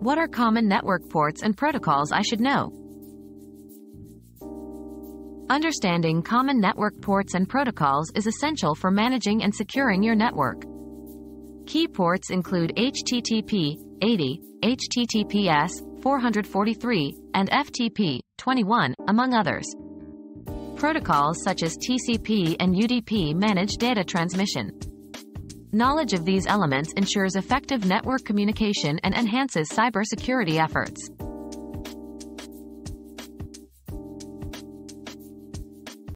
What are common network ports and protocols I should know? Understanding common network ports and protocols is essential for managing and securing your network. Key ports include HTTP 80, HTTPS 443, and FTP 21, among others. Protocols such as TCP and UDP manage data transmission. Knowledge of these elements ensures effective network communication and enhances cybersecurity efforts.